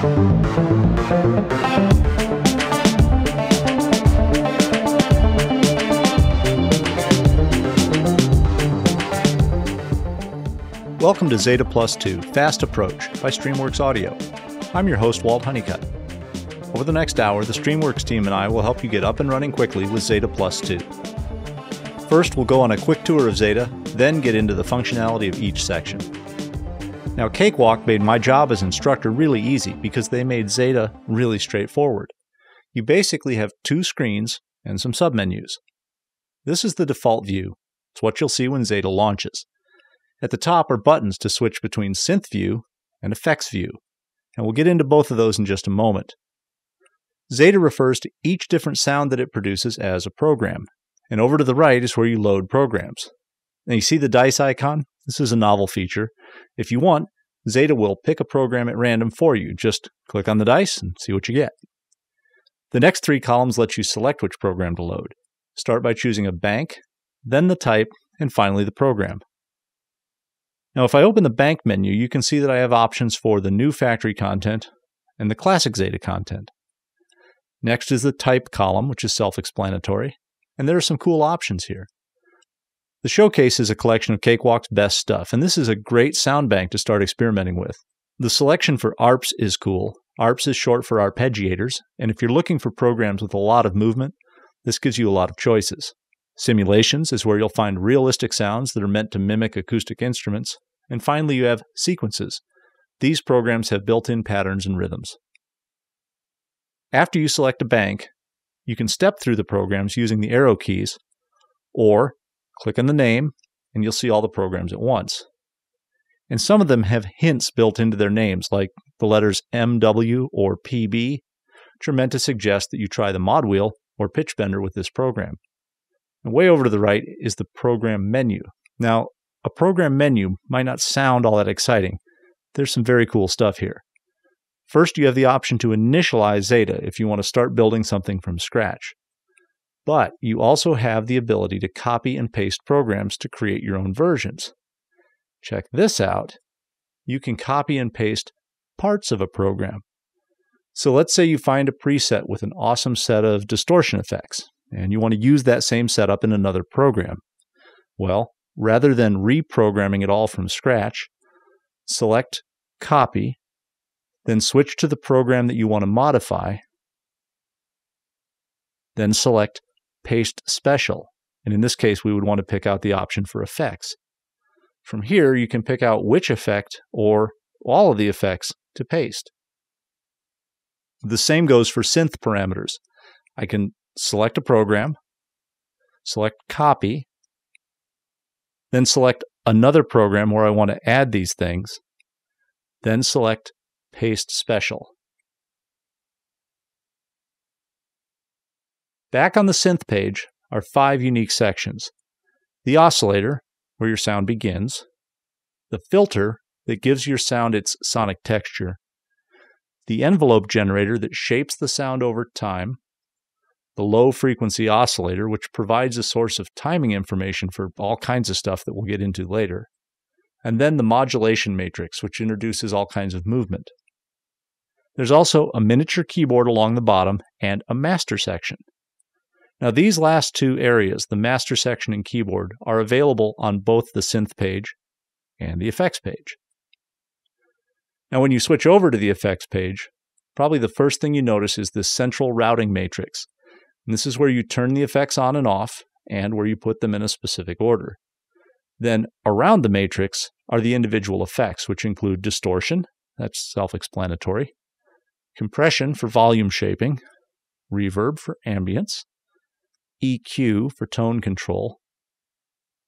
Welcome to Zeta Plus 2 Fast Approach by Streamworks Audio. I'm your host, Walt Hunnicutt. Over the next hour, the Streamworks team and I will help you get up and running quickly with Zeta Plus 2. First, we'll go on a quick tour of Zeta, then get into the functionality of each section. Now, Cakewalk made my job as instructor really easy because they made Zeta really straightforward. You basically have two screens and some submenus. This is the default view. It's what you'll see when Zeta launches. At the top are buttons to switch between Synth View and Effects View, and we'll get into both of those in just a moment. Zeta refers to each different sound that it produces as a program, and over to the right is where you load programs. Now you see the dice icon? This is a novel feature. If you want, Zeta will pick a program at random for you. Just click on the dice and see what you get. The next three columns let you select which program to load. Start by choosing a bank, then the type, and finally the program. Now, if I open the bank menu, you can see that I have options for the new factory content and the classic Zeta content. Next is the type column, which is self explanatory, and there are some cool options here. The showcase is a collection of Cakewalk's best stuff, and this is a great sound bank to start experimenting with. The selection for ARPs is cool. ARPs is short for arpeggiators, and if you're looking for programs with a lot of movement, this gives you a lot of choices. Simulations is where you'll find realistic sounds that are meant to mimic acoustic instruments. And finally, you have sequences. These programs have built in patterns and rhythms. After you select a bank, you can step through the programs using the arrow keys, or click on the name and you'll see all the programs at once. And some of them have hints built into their names, like the letters MW or PB, which are meant to suggest that you try the mod wheel or pitch bender with this program. And way over to the right is the program menu. Now, a program menu might not sound all that exciting. There's some very cool stuff here. First, you have the option to initialize Zeta if you want to start building something from scratch. But you also have the ability to copy and paste programs to create your own versions. Check this out. You can copy and paste parts of a program. So let's say you find a preset with an awesome set of distortion effects and you want to use that same setup in another program. Well, rather than reprogramming it all from scratch, select Copy, then switch to the program that you want to modify, then select Paste Special. And in this case, we would want to pick out the option for effects. From here, you can pick out which effect or all of the effects to paste. The same goes for synth parameters. I can select a program, select copy, then select another program where I want to add these things, then select paste special. Back on the synth page are five unique sections. The oscillator, where your sound begins, the filter that gives your sound its sonic texture, the envelope generator that shapes the sound over time, the low frequency oscillator, which provides a source of timing information for all kinds of stuff that we'll get into later, and then the modulation matrix, which introduces all kinds of movement. There's also a miniature keyboard along the bottom and a master section. Now, these last two areas, the master section and keyboard, are available on both the synth page and the effects page. Now, when you switch over to the effects page, probably the first thing you notice is this central routing matrix, and this is where you turn the effects on and off and where you put them in a specific order. Then around the matrix are the individual effects, which include distortion, that's self explanatory, compression for volume shaping, reverb for ambience, EQ for tone control,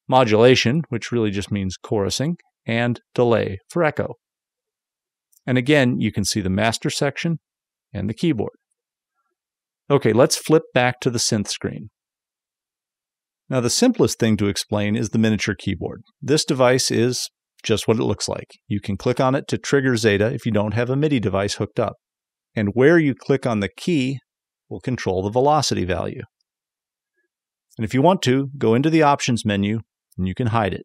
modulation, which really just means chorusing, and delay for echo. And again, you can see the master section and the keyboard. Okay, let's flip back to the synth screen. Now, the simplest thing to explain is the miniature keyboard. This device is just what it looks like. You can click on it to trigger Zeta if you don't have a MIDI device hooked up. And where you click on the key will control the velocity value. And if you want to, go into the Options menu and you can hide it.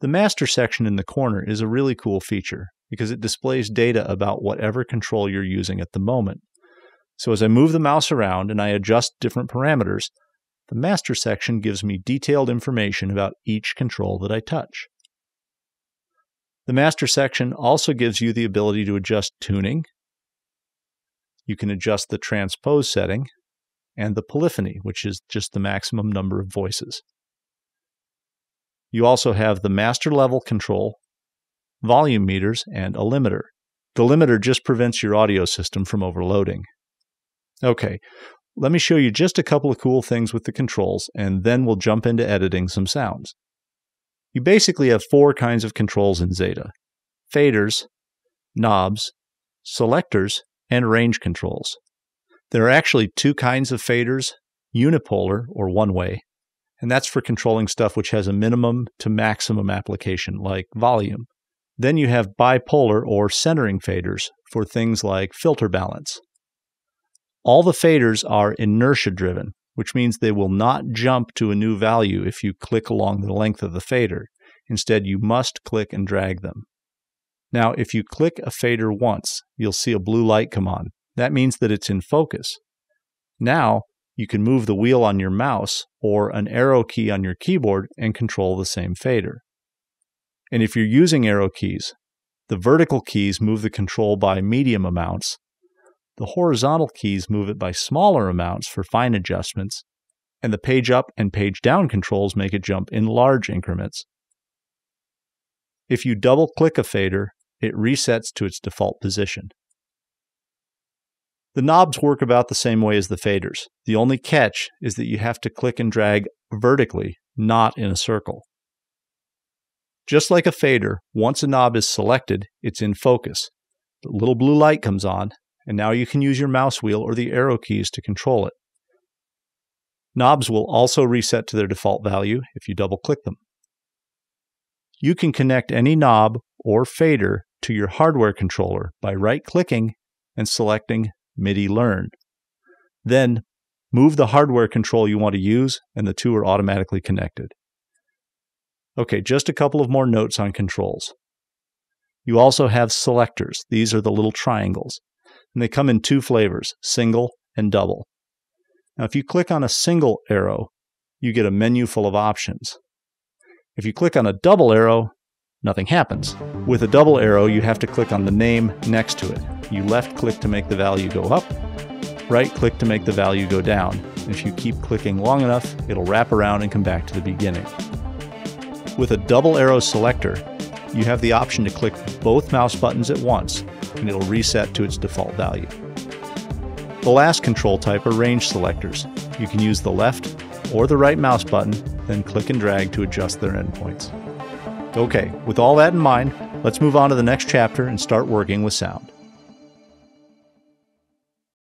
The Master section in the corner is a really cool feature. because it displays data about whatever control you're using at the moment. So as I move the mouse around and I adjust different parameters, the master section gives me detailed information about each control that I touch. The master section also gives you the ability to adjust tuning. You can adjust the transpose setting and the polyphony, which is just the maximum number of voices. You also have the master level control, volume meters, and a limiter. The limiter just prevents your audio system from overloading. Okay, let me show you just a couple of cool things with the controls, and then we'll jump into editing some sounds. You basically have four kinds of controls in Zeta faders, knobs, selectors, and range controls. There are actually two kinds of faders unipolar or one way, and that's for controlling stuff which has a minimum to maximum application, like volume. Then you have bipolar or centering faders for things like filter balance. All the faders are inertia driven, which means they will not jump to a new value if you click along the length of the fader. Instead, you must click and drag them. Now, if you click a fader once, you'll see a blue light come on. That means that it's in focus. Now, you can move the wheel on your mouse or an arrow key on your keyboard and control the same fader. And if you're using arrow keys, the vertical keys move the control by medium amounts, the horizontal keys move it by smaller amounts for fine adjustments, and the page up and page down controls make it jump in large increments. If you double click a fader, it resets to its default position. The knobs work about the same way as the faders. The only catch is that you have to click and drag vertically, not in a circle. Just like a fader, once a knob is selected, it's in focus. The little blue light comes on, and now you can use your mouse wheel or the arrow keys to control it. Knobs will also reset to their default value if you double click them. You can connect any knob or fader to your hardware controller by right clicking and selecting MIDI Learn. Then move the hardware control you want to use, and the two are automatically connected. Okay, just a couple of more notes on controls. You also have selectors. These are the little triangles and they come in two flavors single and double. Now, if you click on a single arrow, you get a menu full of options. If you click on a double arrow, nothing happens. With a double arrow, you have to click on the name next to it. You left click to make the value go up, right click to make the value go down. If you keep clicking long enough, it'll wrap around and come back to the beginning. With a double arrow selector, you have the option to click both mouse buttons at once and it'll reset to its default value. The last control type are range selectors. You can use the left or the right mouse button, then click and drag to adjust their endpoints. Okay, with all that in mind, let's move on to the next chapter and start working with sound.